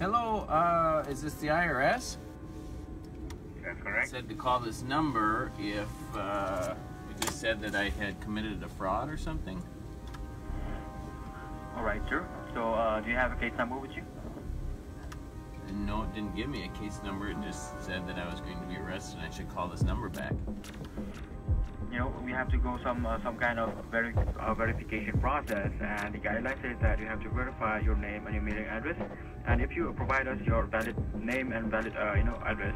Hello, uh, is this the IRS? That's correct. said to call this number if uh, it just said that I had committed a fraud or something. All right, sir. So, uh, do you have a case number with you? And no, it didn't give me a case number. It just said that I was going to be arrested and I should call this number back. You know, we have to go some uh, some kind of veri- uh, verification process, and the guideline says that you have to verify your name and your mailing address. And if you provide us your valid name and valid, uh, you know, address,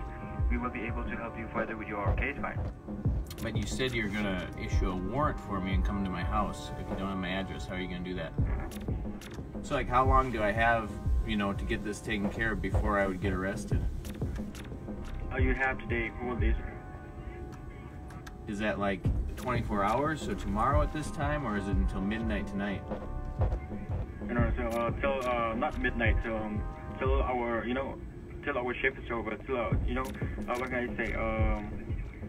we will be able to help you further with your case file. But you said you're going to issue a warrant for me and come to my house. If you don't have my address, how are you going to do that? So, like, how long do I have, you know, to get this taken care of before I would get arrested? Uh, you have today four days. Is that like 24 hours, so tomorrow at this time, or is it until midnight tonight? You know, so uh, till uh, not midnight, so um, till our, you know, till our shift is over, till uh, you know, uh, what can I say? Um,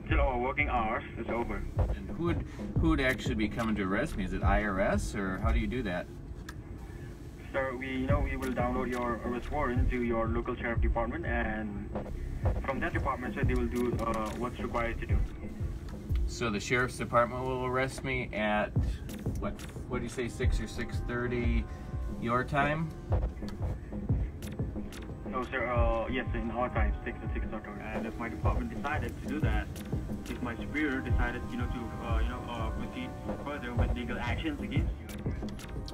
till our working hours is over. And who would who would actually be coming to arrest me? Is it IRS, or how do you do that? So we, you know, we will download your arrest warrant to your local sheriff department, and from that department, so they will do uh, what's required to do. So the sheriff's department will arrest me at what? What do you say, six or six thirty, your time? No, sir. Uh, yes, in our time, six to six o'clock. And if my department decided to do that, if my superior decided, you know, to, uh, you know, uh, proceed further with legal actions against you.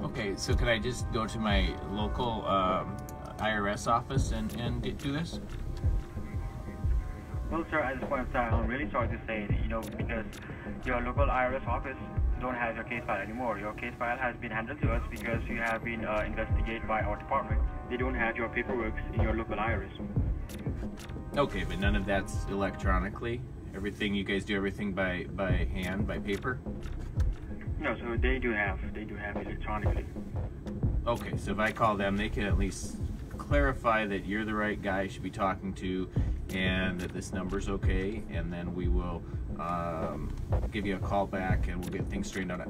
Okay, so can I just go to my local um, IRS office and and do this? Well, sir, at this point in time, I'm really sorry to say, that you know, because your local IRS office don't have your case file anymore. Your case file has been handed to us because you have been uh, investigated by our department. They don't have your paperwork in your local IRS. Okay, but none of that's electronically. Everything you guys do everything by by hand, by paper. No, so they do have, they do have electronically. Okay, so if I call them, they can at least clarify that you're the right guy I should be talking to and that this number's okay, and then we will um, give you a call back and we'll get things straightened out.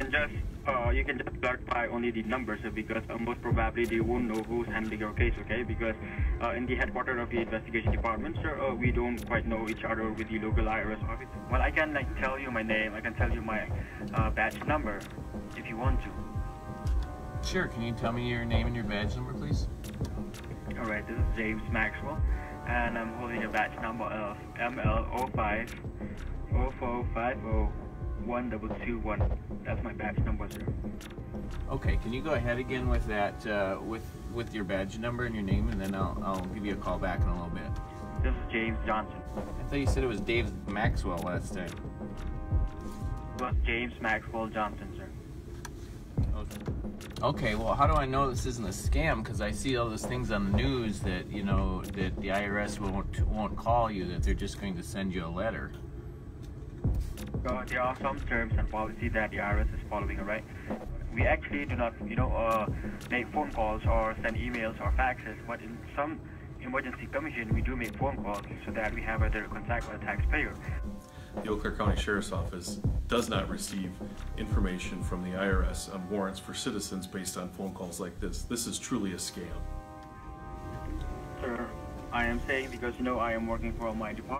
And just, uh, you can just clarify only the numbers uh, because uh, most probably they won't know who's handling your case, okay? Because uh, in the headquarters of the investigation department, sir, uh, we don't quite know each other with the local IRS office. Well, I can like tell you my name, I can tell you my uh, badge number if you want to. Sure, can you tell me your name and your badge number, please? All right, this is James Maxwell, and I'm holding a batch number of ML05 0450121. That's my batch number, sir. Okay, can you go ahead again with that, uh, with with your badge number and your name, and then I'll, I'll give you a call back in a little bit. This is James Johnson. I thought you said it was Dave Maxwell last time. It was James Maxwell Johnson. Okay, well, how do I know this isn't a scam? Because I see all those things on the news that you know that the IRS won't won't call you; that they're just going to send you a letter. Uh, there are some terms and policy that the IRS is following, alright? We actually do not, you know, uh, make phone calls or send emails or faxes, but in some emergency commission, we do make phone calls so that we have a direct contact with the taxpayer. The Eau Claire County Sheriff's Office does not receive information from the IRS on warrants for citizens based on phone calls like this. This is truly a scam. Sir, I am saying because, you know, I am working for my department.